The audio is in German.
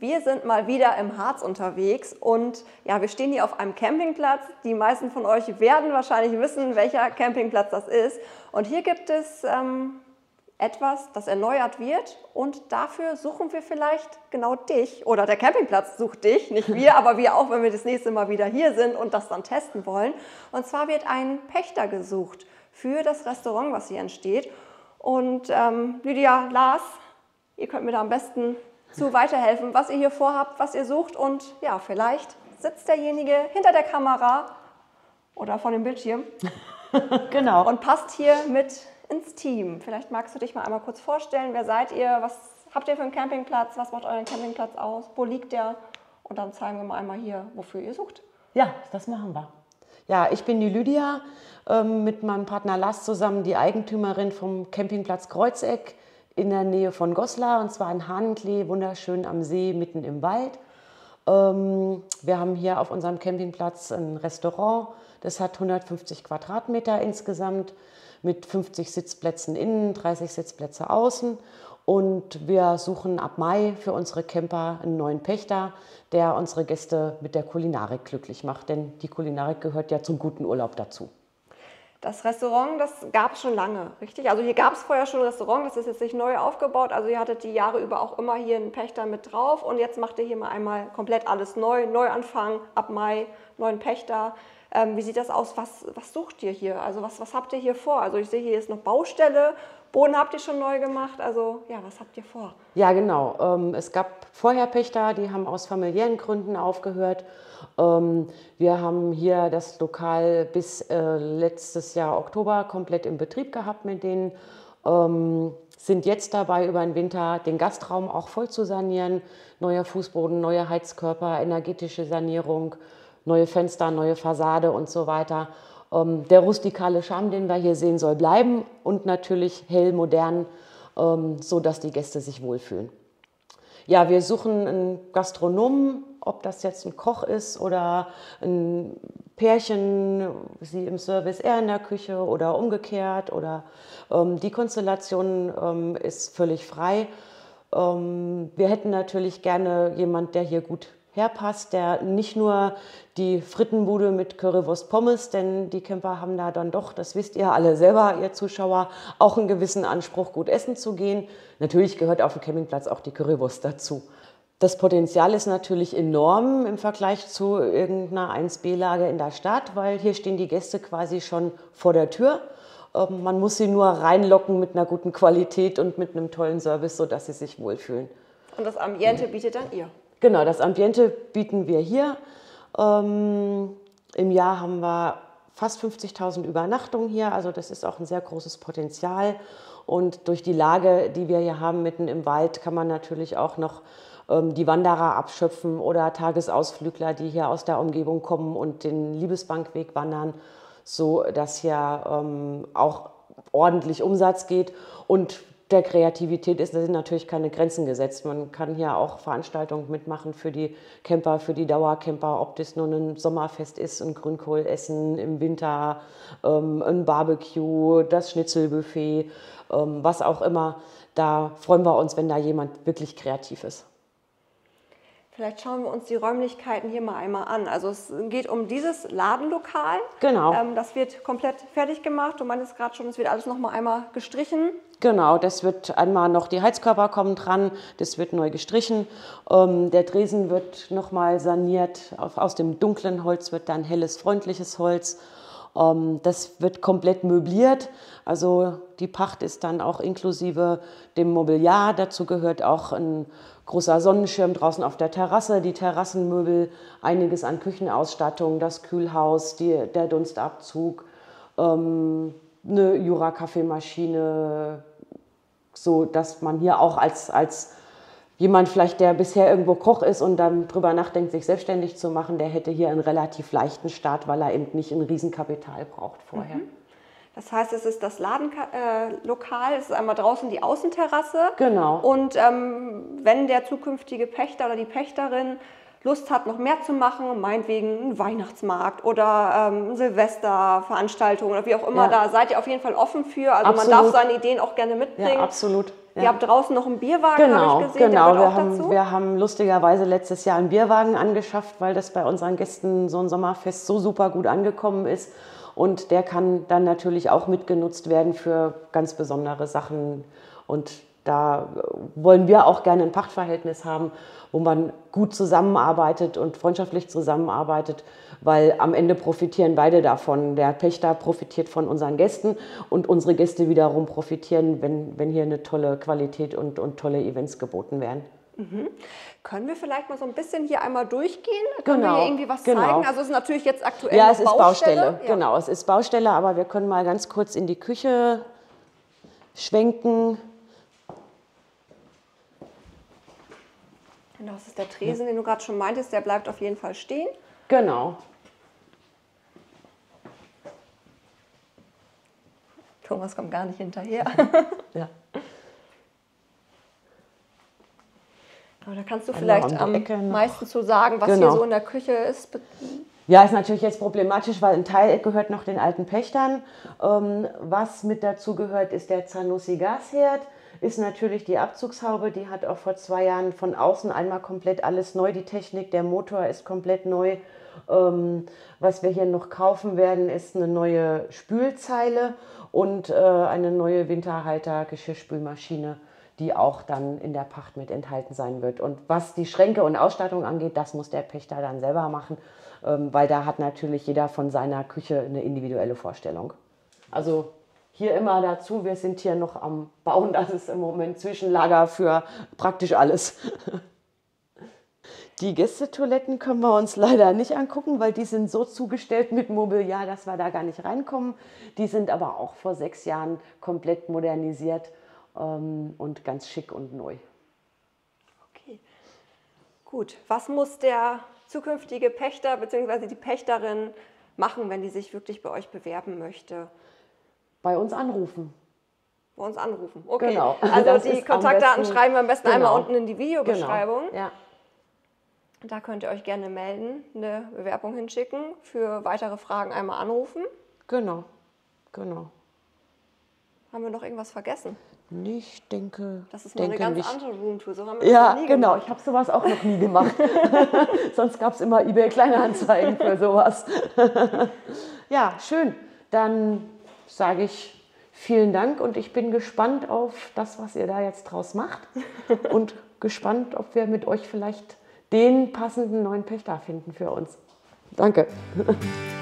Wir sind mal wieder im Harz unterwegs und ja, wir stehen hier auf einem Campingplatz. Die meisten von euch werden wahrscheinlich wissen, welcher Campingplatz das ist. Und hier gibt es ähm, etwas, das erneuert wird und dafür suchen wir vielleicht genau dich oder der Campingplatz sucht dich, nicht wir, aber wir auch, wenn wir das nächste Mal wieder hier sind und das dann testen wollen. Und zwar wird ein Pächter gesucht für das Restaurant, was hier entsteht. Und ähm, Lydia, Lars, ihr könnt mir da am besten zu weiterhelfen, was ihr hier vorhabt, was ihr sucht und ja, vielleicht sitzt derjenige hinter der Kamera oder vor dem Bildschirm. genau. Und passt hier mit ins Team. Vielleicht magst du dich mal einmal kurz vorstellen. Wer seid ihr? Was habt ihr für einen Campingplatz? Was macht euren Campingplatz aus? Wo liegt der? Und dann zeigen wir mal einmal hier, wofür ihr sucht. Ja, das machen wir. Ja, ich bin die Lydia, ähm, mit meinem Partner Lars zusammen die Eigentümerin vom Campingplatz Kreuzeck in der Nähe von Goslar und zwar in Hahnklee, wunderschön am See, mitten im Wald. Ähm, wir haben hier auf unserem Campingplatz ein Restaurant, das hat 150 Quadratmeter insgesamt mit 50 Sitzplätzen innen, 30 Sitzplätze außen. Und wir suchen ab Mai für unsere Camper einen neuen Pächter, der unsere Gäste mit der Kulinarik glücklich macht. Denn die Kulinarik gehört ja zum guten Urlaub dazu. Das Restaurant, das gab es schon lange, richtig? Also hier gab es vorher schon ein Restaurant, das ist jetzt nicht neu aufgebaut. Also ihr hattet die Jahre über auch immer hier einen Pächter mit drauf und jetzt macht ihr hier mal einmal komplett alles neu, Neuanfang ab Mai, neuen Pächter. Ähm, wie sieht das aus? Was, was sucht ihr hier? Also was, was habt ihr hier vor? Also ich sehe hier ist noch Baustelle, Boden habt ihr schon neu gemacht. Also ja, was habt ihr vor? Ja, genau. Ähm, es gab vorher Pächter, die haben aus familiären Gründen aufgehört. Ähm, wir haben hier das Lokal bis äh, letztes Jahr Oktober komplett im Betrieb gehabt mit denen. Ähm, sind jetzt dabei, über den Winter den Gastraum auch voll zu sanieren. Neuer Fußboden, neue Heizkörper, energetische Sanierung neue Fenster, neue Fassade und so weiter. Ähm, der rustikale Charme, den wir hier sehen, soll bleiben und natürlich hell, modern, ähm, so dass die Gäste sich wohlfühlen. Ja, wir suchen einen Gastronomen, ob das jetzt ein Koch ist oder ein Pärchen, sie im Service, er in der Küche oder umgekehrt oder ähm, die Konstellation ähm, ist völlig frei. Ähm, wir hätten natürlich gerne jemand, der hier gut herpasst, der nicht nur die Frittenbude mit Currywurst Pommes, denn die Camper haben da dann doch, das wisst ihr alle selber, ihr Zuschauer, auch einen gewissen Anspruch, gut essen zu gehen. Natürlich gehört auf dem Campingplatz auch die Currywurst dazu. Das Potenzial ist natürlich enorm im Vergleich zu irgendeiner 1B-Lage in der Stadt, weil hier stehen die Gäste quasi schon vor der Tür. Ähm, man muss sie nur reinlocken mit einer guten Qualität und mit einem tollen Service, sodass sie sich wohlfühlen. Und das Ambiente bietet dann ihr? Genau, das Ambiente bieten wir hier. Ähm, Im Jahr haben wir fast 50.000 Übernachtungen hier, also das ist auch ein sehr großes Potenzial. Und durch die Lage, die wir hier haben mitten im Wald, kann man natürlich auch noch ähm, die Wanderer abschöpfen oder Tagesausflügler, die hier aus der Umgebung kommen und den Liebesbankweg wandern, so dass hier ähm, auch ordentlich Umsatz geht. Und der Kreativität ist, sind natürlich keine Grenzen gesetzt. Man kann hier auch Veranstaltungen mitmachen für die Camper, für die Dauercamper, ob das nun ein Sommerfest ist, ein Grünkohlessen im Winter, ähm, ein Barbecue, das Schnitzelbuffet, ähm, was auch immer. Da freuen wir uns, wenn da jemand wirklich kreativ ist. Vielleicht schauen wir uns die Räumlichkeiten hier mal einmal an. Also es geht um dieses Ladenlokal. Genau. Ähm, das wird komplett fertig gemacht. Du meintest gerade schon, es wird alles noch mal einmal gestrichen. Genau, das wird einmal noch, die Heizkörper kommen dran, das wird neu gestrichen. Ähm, der Dresen wird noch mal saniert. Auf, aus dem dunklen Holz wird dann helles, freundliches Holz. Ähm, das wird komplett möbliert. Also die Pacht ist dann auch inklusive dem Mobiliar. Dazu gehört auch ein großer Sonnenschirm draußen auf der Terrasse, die Terrassenmöbel, einiges an Küchenausstattung, das Kühlhaus, die, der Dunstabzug, ähm, eine Jura-Kaffeemaschine, so dass man hier auch als, als jemand vielleicht, der bisher irgendwo Koch ist und dann drüber nachdenkt, sich selbstständig zu machen, der hätte hier einen relativ leichten Start, weil er eben nicht ein Riesenkapital braucht vorher. Mhm. Das heißt, es ist das Ladenlokal, äh, es ist einmal draußen die Außenterrasse. Genau. Und ähm, wenn der zukünftige Pächter oder die Pächterin Lust hat, noch mehr zu machen, meinetwegen einen Weihnachtsmarkt oder ähm, Silvesterveranstaltungen oder wie auch immer, ja. da seid ihr auf jeden Fall offen für. Also absolut. man darf seine Ideen auch gerne mitbringen. Ja, absolut. Ja. Ihr habt draußen noch einen Bierwagen, genau, habe ich gesehen. Genau, wir haben, dazu? wir haben lustigerweise letztes Jahr einen Bierwagen angeschafft, weil das bei unseren Gästen so ein Sommerfest so super gut angekommen ist. Und der kann dann natürlich auch mitgenutzt werden für ganz besondere Sachen. Und da wollen wir auch gerne ein Pachtverhältnis haben, wo man gut zusammenarbeitet und freundschaftlich zusammenarbeitet, weil am Ende profitieren beide davon. Der Pächter profitiert von unseren Gästen und unsere Gäste wiederum profitieren, wenn, wenn hier eine tolle Qualität und, und tolle Events geboten werden. Mhm. Können wir vielleicht mal so ein bisschen hier einmal durchgehen? Können genau, wir hier irgendwie was genau. zeigen? Also es ist natürlich jetzt aktuell Ja, es ist Baustelle. Baustelle. Ja. Genau, es ist Baustelle, aber wir können mal ganz kurz in die Küche schwenken. Genau, das ist der Tresen, den du gerade schon meintest, der bleibt auf jeden Fall stehen. Genau. Thomas kommt gar nicht hinterher. ja. Aber da kannst du vielleicht am meisten zu sagen, was genau. hier so in der Küche ist. Ja, ist natürlich jetzt problematisch, weil ein Teil gehört noch den alten Pächtern. Ähm, was mit dazu gehört, ist der Zanussi Gasherd ist natürlich die Abzugshaube. Die hat auch vor zwei Jahren von außen einmal komplett alles neu. Die Technik, der Motor ist komplett neu. Ähm, was wir hier noch kaufen werden, ist eine neue Spülzeile und äh, eine neue Winterhalter-Geschirrspülmaschine, die auch dann in der Pacht mit enthalten sein wird. Und was die Schränke und Ausstattung angeht, das muss der Pächter dann selber machen, ähm, weil da hat natürlich jeder von seiner Küche eine individuelle Vorstellung. Also hier immer dazu, wir sind hier noch am Bauen, das ist im Moment Zwischenlager für praktisch alles. Die Gästetoiletten können wir uns leider nicht angucken, weil die sind so zugestellt mit Mobiliar, dass wir da gar nicht reinkommen. Die sind aber auch vor sechs Jahren komplett modernisiert ähm, und ganz schick und neu. Okay, gut. Was muss der zukünftige Pächter bzw. die Pächterin machen, wenn die sich wirklich bei euch bewerben möchte? Bei uns anrufen. Bei uns anrufen, okay. Genau. Also das die Kontaktdaten besten, schreiben wir am besten genau. einmal unten in die Videobeschreibung. Genau. Ja. Da könnt ihr euch gerne melden, eine Bewerbung hinschicken, für weitere Fragen einmal anrufen. Genau, genau. Haben wir noch irgendwas vergessen? Ich denke. Das ist mal eine ganz nicht. andere Roomtour. So haben wir ja, das nie genau. Gemacht. Ich habe sowas auch noch nie gemacht. Sonst gab es immer eBay Kleinanzeigen für sowas. ja, schön. Dann sage ich vielen Dank und ich bin gespannt auf das, was ihr da jetzt draus macht und gespannt, ob wir mit euch vielleicht den passenden neuen Pächter finden für uns. Danke.